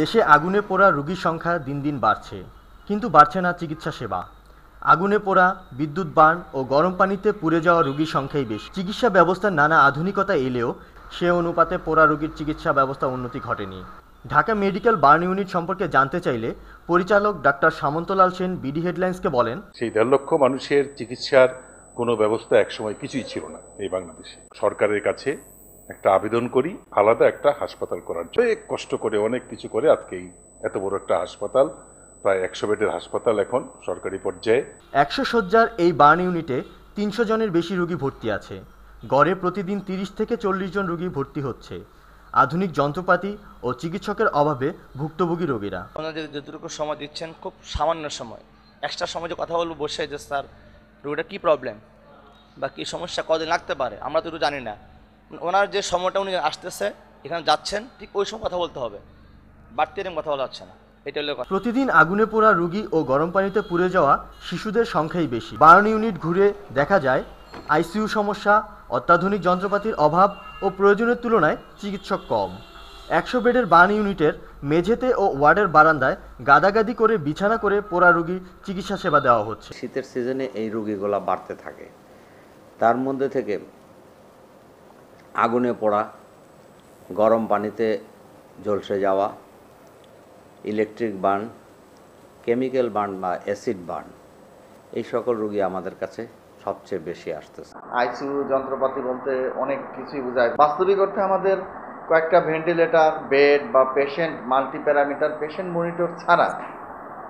দেশে আগুনে পোড়া রোগীর সংখ্যা দিন দিন বাড়ছে, কিন্তু বাড়ছে না চিকিৎসা সেবা। আগুনে পোড়া, বিদ্যুৎ বার্ন ও গরম পানিতে পুড়ে যাওয়া রোগীর সংখ্যাই বেশি। চিকিৎসা ব্যবস্থার নানা আধুনিকতা এলেও সে অনুপাতে পোড়া রোগীর চিকিৎসা ব্যবস্থা উন্নতি ঘটেনি। ঢাকা মেডিকেল বার্ন ইউনিট সম্পর্কে জানতে চাইলে পরিচালক ডাক্তার সামন্তলাল সেন বিডি হেডলাইন্সকে বলেন, সেই দেড় লক্ষ মানুষের চিকিৎসার কোনো ব্যবস্থা একসময় কিছুই ছিল না এই বাংলাদেশে। সরকারের কাছে একটা আবেদন করি আলাদা একটা হাসপাতাল করার জন্য। অনেক কষ্ট করে অনেক কিছু করে আজকে এত বড় একটা হাসপাতাল প্রায় একশো বেডের হাসপাতাল এখন সরকারি পর্যায়ে। একশো শয্যার এই বার্ন ইউনিটে তিনশো জনের বেশি রোগী ভর্তি আছে। গড়ে প্রতিদিন তিরিশ থেকে চল্লিশ জন রোগী ভর্তি হচ্ছে। আধুনিক যন্ত্রপাতি ও চিকিৎসকের অভাবে ভুক্তভোগী রোগীরা। ওনাদের যতটুকু সময় দিচ্ছেন খুব সামান্য সময়। এক্সট্রা সময় যে কথা বলব বসে যে স্যার রোগীটা কী প্রবলেম বা কী সমস্যা কদিন লাগতে পারে? আমরা তো একটু জানি না। ওনার যে সময়টা উনি আসতেছে এখানে যাচ্ছেন ঠিক ওই সময় কথা বলতে হবে। বাড়তি এরকম কথা বলা যাচ্ছে না। এটা প্রতিদিন আগুনে পোড়া রোগী ও গরম পানিতে পুড়ে যাওয়া শিশুদের সংখ্যাই বেশি। বার্ন ইউনিট ঘুরে দেখা যায় আইসিইউ সমস্যা অত্যাধুনিক যন্ত্রপাতির অভাব ও প্রয়োজনের তুলনায় চিকিৎসক কম। একশো বেডের বার্ন ইউনিটের মেঝেতে ও ওয়ার্ডের বারান্দায় গাদাগাদি করে বিছানা করে পোড়া রোগীর চিকিৎসা সেবা দেওয়া হচ্ছে। শীতের সিজনে এই রোগীগুলা বাড়তে থাকে। তার মধ্যে থেকে আগুনে পড়া, গরম পানিতে ঝলসে যাওয়া, ইলেকট্রিক বার্ন, কেমিক্যাল বার্ন বা অ্যাসিড বার্ন, এই সকল রোগী আমাদের কাছে সবচেয়ে বেশি আসতেছে। আইসিইউ যন্ত্রপাতি বলতে অনেক কিছুই বোঝায়। বাস্তবিক অর্থে আমাদের কয়েকটা ভেন্টিলেটর বেড বা পেশেন্ট মাল্টিপ্যারামিটার পেশেন্ট মনিটর ছাড়া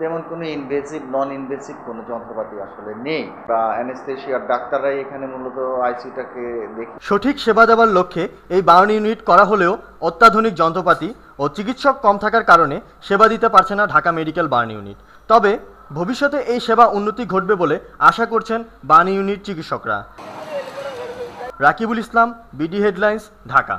তেমন কোনো ইনভেসিভ নন ইনভেসিভ কোনো যন্ত্রপাতি আসলে নেই। বা অ্যানেস্থেশিয়ার ডাক্তাররাই এখানে মূলত আইসিটাকে দেখে সঠিক সেবা দেওয়ার লক্ষ্যে এই বার্ন ইউনিট করা হলেও অত্যাধুনিক যন্ত্রপাতি ও চিকিৎসক কম থাকার কারণে সেবা দিতে পারছে না ঢাকা মেডিকেল বার্ন ইউনিট তবে ভবিষ্যতে এই সেবা উন্নতি ঘটবে বলে আশা করছেন বার্ন ইউনিট চিকিৎসকরা। Rakibul Islam BD headlines Dhaka.